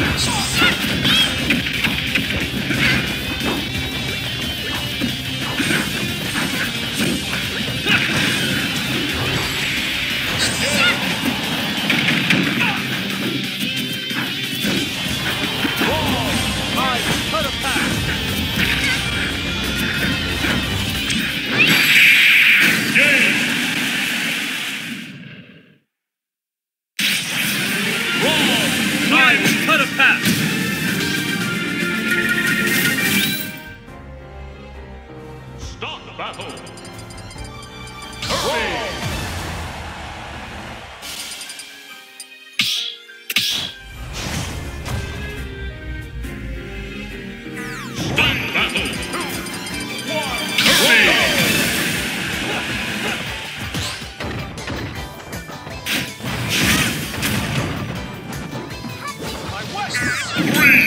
Shit! three,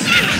Yeah!